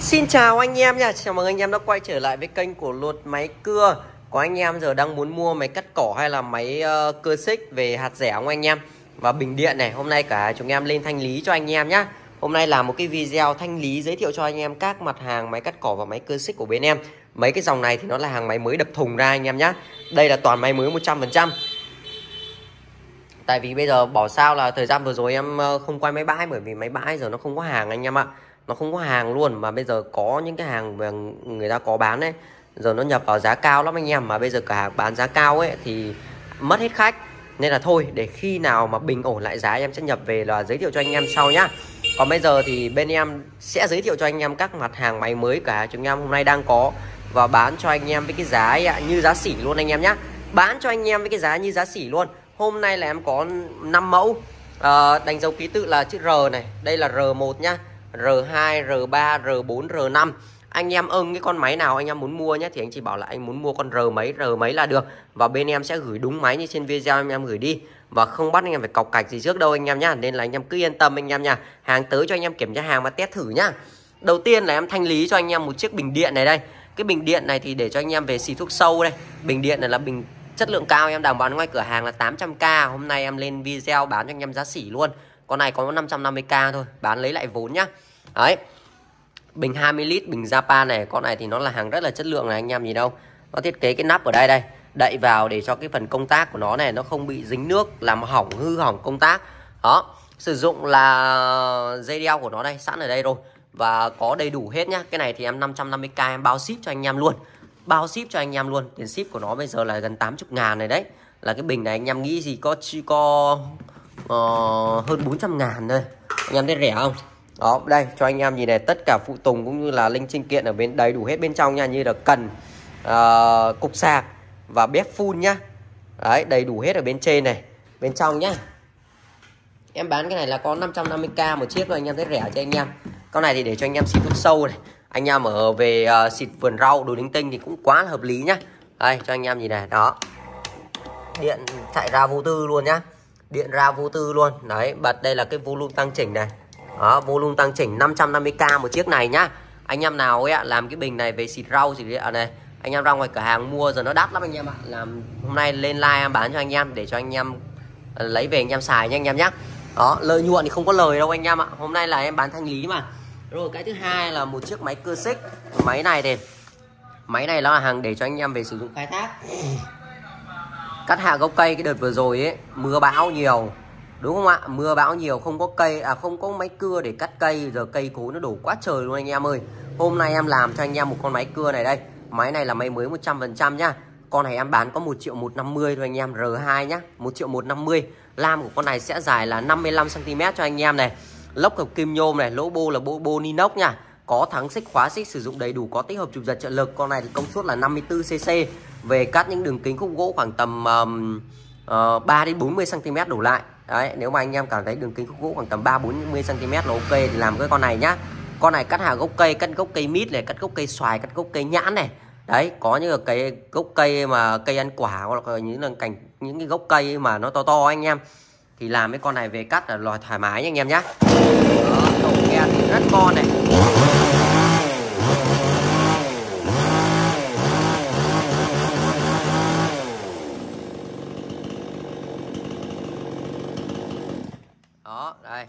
Xin chào anh em nha, chào mừng anh em đã quay trở lại với kênh của luật máy cưa. Có anh em giờ đang muốn mua máy cắt cỏ hay là máy uh, cưa xích về hạt rẻ không anh em? Và bình điện này, hôm nay cả chúng em lên thanh lý cho anh em nhé Hôm nay là một cái video thanh lý giới thiệu cho anh em các mặt hàng máy cắt cỏ và máy cưa xích của bên em. Mấy cái dòng này thì nó là hàng máy mới đập thùng ra anh em nhé Đây là toàn máy mới 100% Tại vì bây giờ bỏ sao là thời gian vừa rồi em ờ, không quay máy bãi bởi vì máy bãi giờ nó không có hàng anh em ạ nó không có hàng luôn mà bây giờ có những cái hàng mà người ta có bán ấy giờ nó nhập vào giá cao lắm anh em mà bây giờ cả hàng bán giá cao ấy thì mất hết khách. Nên là thôi để khi nào mà bình ổn lại giá em sẽ nhập về là giới thiệu cho anh em sau nhá. Còn bây giờ thì bên em sẽ giới thiệu cho anh em các mặt hàng máy mới cả chúng em hôm nay đang có và bán cho anh em với cái giá ấy, như giá xỉ luôn anh em nhá. Bán cho anh em với cái giá như giá xỉ luôn. Hôm nay là em có 5 mẫu. À, đánh dấu ký tự là chữ R này đây là R1 nhá. R2, R3, R4, R5 anh em ưng cái con máy nào anh em muốn mua nhé thì anh chỉ bảo là anh muốn mua con R mấy R mấy là được và bên em sẽ gửi đúng máy như trên video anh em gửi đi và không bắt anh em phải cọc cạch gì trước đâu anh em nhá nên là anh em cứ yên tâm anh em nha hàng tới cho anh em kiểm tra hàng và test thử nhá đầu tiên là em thanh lý cho anh em một chiếc bình điện này đây cái bình điện này thì để cho anh em về xì thuốc sâu đây bình điện này là bình chất lượng cao em đảm bán ngoài cửa hàng là 800k hôm nay em lên video bán cho anh em giá xỉ luôn con này có 550k thôi, bán lấy lại vốn nhá. Đấy. Bình 20 lít, bình Japan này, con này thì nó là hàng rất là chất lượng này, anh em gì đâu. Nó thiết kế cái nắp ở đây đây, đậy vào để cho cái phần công tác của nó này nó không bị dính nước, làm hỏng, hư hỏng công tác. Đó. Sử dụng là dây đeo của nó đây, sẵn ở đây rồi. Và có đầy đủ hết nhá. Cái này thì em 550k em bao ship cho anh em luôn. Bao ship cho anh em luôn. Tiền ship của nó bây giờ là gần 80 ngàn này đấy. Là cái bình này anh em nghĩ gì có chỉ có uh, hơn 400 ngàn đây. Anh em thấy rẻ không? Đó đây cho anh em nhìn này tất cả phụ tùng cũng như là linh trinh kiện ở bên đầy đủ hết bên trong nha như là cần uh, cục sạc và bếp phun nhá. Đấy đầy đủ hết ở bên trên này bên trong nhá. Em bán cái này là có 550k một chiếc thôi anh em thấy rẻ cho anh em? Con này thì để cho anh em xịt thuốc sâu này. Anh em ở về uh, xịt vườn rau đồ linh tinh thì cũng quá là hợp lý nhá. Đây cho anh em nhìn này đó. Điện chạy ra vô tư luôn nhá điện ra vô tư luôn. Đấy, bật đây là cái volume tăng chỉnh này. Đó, volume tăng chỉnh 550k một chiếc này nhá. Anh em nào ấy ạ, làm cái bình này về xịt rau gì đấy à, này, anh em ra ngoài cửa hàng mua giờ nó đắt lắm anh em ạ. Làm hôm nay lên like em bán cho anh em để cho anh em à, lấy về anh em xài nha anh em nhé đó, lợi nhuận thì không có lời đâu anh em ạ. Hôm nay là em bán thanh lý mà. Rồi, cái thứ hai là một chiếc máy cơ xích máy này thì, máy này nó là hàng để cho anh em về sử dụng khai thác cắt hạ gốc cây, cái đợt vừa rồi ấy, mưa bão nhiều. Đúng không ạ? Mưa bão nhiều, không có cây à không có máy cưa để cắt cây. Giờ cây cối nó đổ quá trời luôn anh em ơi. Hôm nay em làm cho anh em một con máy cưa này đây. Máy này là máy mới 100% nhá. Con này em bán có 1 triệu 150 thôi anh em R2 nhá. 1 triệu 150 lam của con này sẽ dài là 55 cm cho anh em này. Lốc hợp kim nhôm này, lỗ bô là bô bô inox nha. Có thắng xích khóa xích sử dụng đầy đủ, có tích hợp chụp giật trợ lực. Con này thì công suất là 54 cc về cắt những đường kính khúc gỗ khoảng tầm um, uh, 3 đến 40 cm đổ lại. Đấy nếu mà anh em cảm thấy đường kính khúc gỗ khoảng tầm 3 40 cm là ok thì làm cái con này nhá. Con này cắt hạ gốc cây cắt gốc cây mít này cắt gốc cây xoài cắt gốc cây nhãn này. Đấy có những cái gốc cây mà cây ăn quả hoặc là những là cành những cái gốc cây mà nó to to anh em. Thì làm cái con này về cắt là lòi thoải mái nha anh em nhá. Đó, nghe thì rất con này đó đây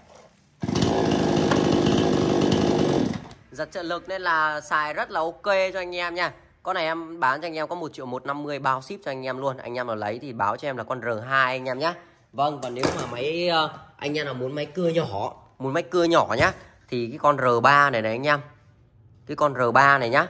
giật trợ lực nên là xài rất là ok cho anh em nha. Con này em bán cho anh em có 1 triệu 150 bao ship cho anh em luôn. Anh em nào lấy thì báo cho em là con R2 anh em nhé Vâng và nếu mà máy ờ, anh em nào muốn máy cưa nhỏ muốn máy cưa nhỏ nhá thì cái con R3 này này anh em. Cái con R3 này nhá.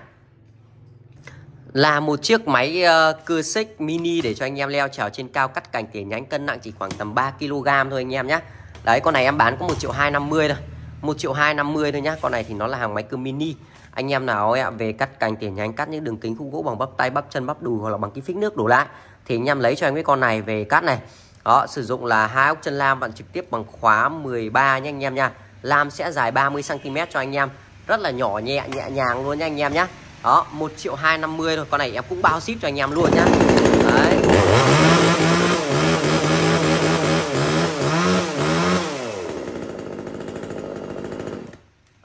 Là một chiếc máy uh, cưa xích mini để cho anh em leo trèo trên cao cắt cành tỉa nhánh cân nặng chỉ khoảng tầm 3 kg thôi anh em nhé đấy con này em bán có 1 triệu 250 thôi. 1 triệu 250 thôi nhá. Con này thì nó là hàng máy cưa mini. Anh em nào ấy, về cắt cành tỉa nhánh cắt những đường kính khung gỗ bằng bắp tay bắp chân bắp đùi hoặc là bằng cái phích nước đổ lại thì anh em lấy cho em cái con này về cắt này. Đó sử dụng là hai ốc chân lam bạn trực tiếp bằng khóa 13 nhé anh em nha. Lam sẽ dài 30 cm cho anh em. Rất là nhỏ nhẹ nhẹ nhàng luôn nha anh em nhé đó 1 triệu 250 thôi. Con này em cũng bao ship cho anh em luôn nhá. Đấy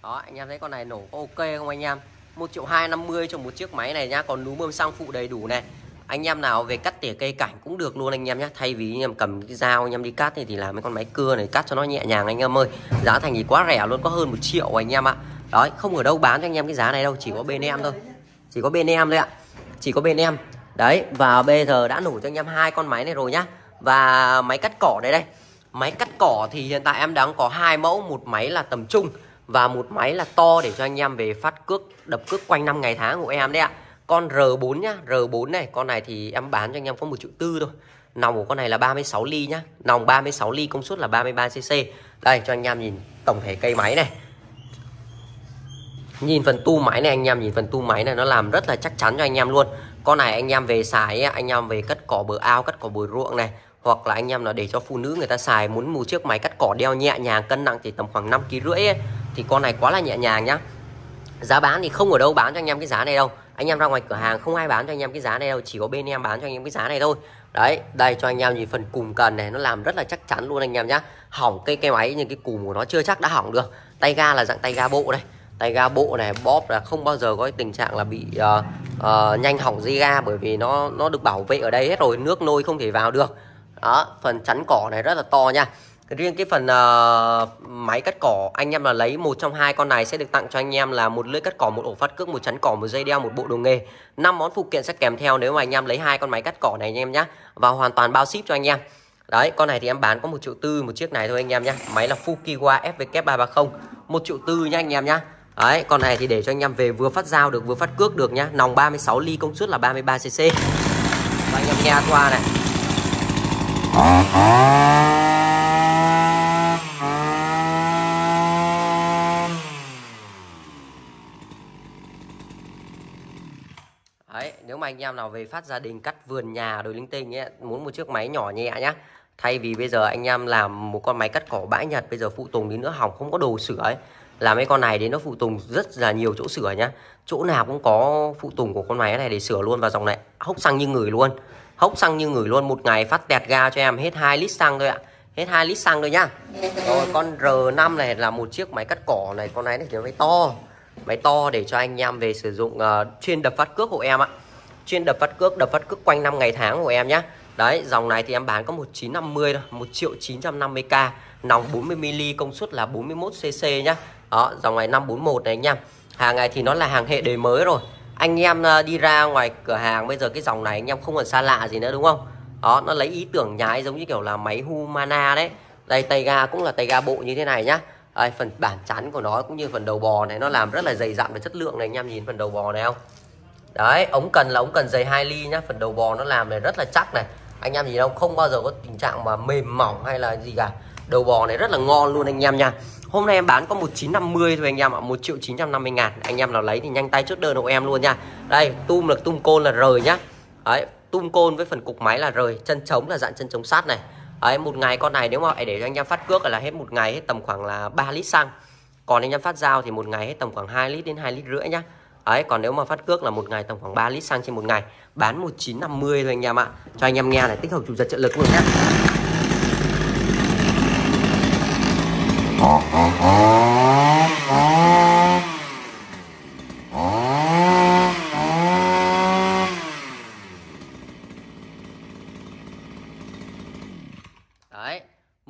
đó anh em em thấy con này nổ có ok không anh em? 1 triệu 250 cho một chiếc máy này nhá còn núm bơm xăng phụ đầy đủ này. Anh em nào về cắt tỉa cây cảnh cũng được luôn anh em nhé thay vì anh em cầm cái dao anh em đi cắt thì, thì làm mấy con máy cưa này cắt cho nó nhẹ nhàng anh em ơi. Giá thành thì quá rẻ luôn có hơn một triệu anh em ạ. Đấy không ở đâu bán cho anh em cái giá này đâu chỉ có bên em thôi. Chỉ có bên em thôi ạ. Chỉ có bên em. Đấy và bây giờ đã nổ cho anh em hai con máy này rồi nhá. Và máy cắt cỏ đây đây. Máy cắt cỏ thì hiện tại em đang có hai mẫu một máy là tầm trung và một máy là to để cho anh em về phát cước, đập cước quanh năm ngày tháng của em đấy ạ. Con R4 nhá R4 này, con này thì em bán cho anh em có một triệu tư thôi. Nòng của con này là 36 ly nhá. Nòng 36 ly công suất là 33 cc đây, cho anh em nhìn tổng thể cây máy này. Nhìn phần tu máy này, anh em nhìn phần tu máy này, nó làm rất là chắc chắn cho anh em luôn. Con này anh em về xài anh em về cắt cỏ bờ ao, cắt cỏ bờ ruộng này, hoặc là anh em là để cho phụ nữ người ta xài, muốn một chiếc máy cắt cỏ đeo nhẹ nhàng, cân nặng thì tầm khoảng 5 kg rưỡi thì con này quá là nhẹ nhàng nhá. Giá bán thì không ở đâu bán cho anh em cái giá này đâu. Anh em ra ngoài cửa hàng không ai bán cho anh em cái giá này đâu chỉ có bên em bán cho anh em cái giá này thôi. Đấy đây cho anh em nhìn phần cùm cần này nó làm rất là chắc chắn luôn anh em nhá. Hỏng cây cây máy nhưng cái cùm của nó chưa chắc đã hỏng được. Tay ga là dạng tay ga bộ đây. Tay ga bộ này bóp là không bao giờ có tình trạng là bị uh, uh, nhanh hỏng dây ga bởi vì nó nó được bảo vệ ở đây hết rồi nước nôi không thể vào được. Đó phần chắn cỏ này rất là to nha riêng cái phần uh, máy cắt cỏ anh em là lấy một trong hai con này sẽ được tặng cho anh em là một lưỡi cắt cỏ một ổ phát cước một chắn cỏ một dây đeo một bộ đồ nghề năm món phụ kiện sẽ kèm theo nếu mà anh em lấy hai con máy cắt cỏ này anh em nhé và hoàn toàn bao ship cho anh em đấy con này thì em bán có một triệu tư một chiếc này thôi anh em nhé máy là Fukiwa FVK 330 một triệu tư nhá anh em nhé Đấy, con này thì để cho anh em về vừa phát dao được vừa phát cước được nhá. Nòng 36 ly công suất là 33 cc. Và anh em nghe qua này. Đấy, nếu mà anh em nào về phát gia đình cắt vườn nhà đồ linh tinh ấy, muốn một chiếc máy nhỏ nhẹ nhá. Thay vì bây giờ anh em làm một con máy cắt cỏ bãi nhật bây giờ phụ tùng đi nữa hỏng không có đồ sửa ấy. Làm mấy con này đến nó phụ tùng rất là nhiều chỗ sửa nhá. Chỗ nào cũng có phụ tùng của con máy này để sửa luôn và dòng này. Hốc xăng như người luôn. Hốc xăng như người luôn. Một ngày phát tẹt ga cho em hết 2 lít xăng thôi ạ. Hết 2 lít xăng thôi nhá. Rồi con R5 này là một chiếc máy cắt cỏ này con này thì máy to máy to để cho anh em về sử dụng uh, chuyên đập phát cước của em ạ. Chuyên đập phát cước đập phát cước quanh năm ngày tháng của em nhé. đấy dòng này thì em bán có 1950 thôi 1 triệu 950k nòng 40mm công suất là 41cc nhá. Đó dòng này 541 này anh em. Hàng này thì nó là hàng hệ đời mới rồi. Anh em ờ, đi ra ngoài cửa hàng bây giờ cái dòng này anh em không còn xa lạ gì nữa đúng không? Đó nó lấy ý tưởng nhái giống như kiểu là máy Humana đấy. Đây tay ga cũng là tay ga bộ như thế này nhá đây, phần bản chắn của nó cũng như phần đầu bò này nó làm rất là dày dặn và chất lượng này anh em nhìn phần đầu bò này không? Đấy ống cần là ống cần dày 2 ly nhá phần đầu bò nó làm này rất là chắc này. Anh em nhìn không? Không bao giờ có tình trạng mà mềm mỏng hay là gì cả. Đầu bò này rất là ngon luôn anh em nha. Hôm nay em bán có 1950 thôi anh em ạ 1 triệu 950 ngàn. Anh em nào lấy thì nhanh tay chốt đơn hộ em luôn nha. Đây tum là tum côn là rời nhá. Đấy tum côn với phần cục máy là rời Chân trống là dạng chân trống sắt này. Đấy một ngày con này nếu mà để cho anh em phát cước là hết một ngày hết tầm khoảng là 3 lít xăng. Còn anh em phát dao thì một ngày hết tầm khoảng 2 lít đến 2 lít rưỡi nhá. Ấy, còn nếu mà phát cước là một ngày tầm khoảng 3 lít xăng trên một ngày. Bán 1950 thôi anh em ạ. Cho anh em nghe này, tích hợp chủ giật trợ lực luôn nhá Đấy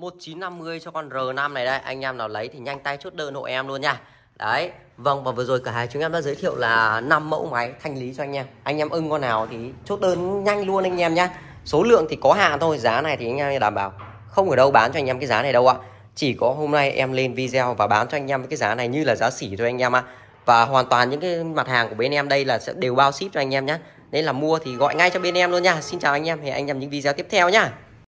1950 cho con R5 này đây. Anh em nào lấy thì nhanh tay chốt đơn hộ em luôn nha. Đấy Vâng và vừa rồi cả hai chúng em đã giới thiệu là 5 mẫu máy thanh lý cho anh em. Anh em ưng con nào thì chốt đơn nhanh luôn anh em nhé. Số lượng thì có hạn thôi, Giá này thì anh em đảm bảo. Không ở đâu bán cho anh em cái giá này đâu ạ. Chỉ có hôm nay em lên video và bán cho anh em cái giá này như là giá xỉ thôi anh em ạ. Và hoàn toàn những cái mặt hàng của bên em đây là sẽ đều bao ship cho anh em nhé nên là mua thì gọi ngay cho bên em luôn nha. Xin chào anh em, hẹn anh em những video tiếp theo nhá.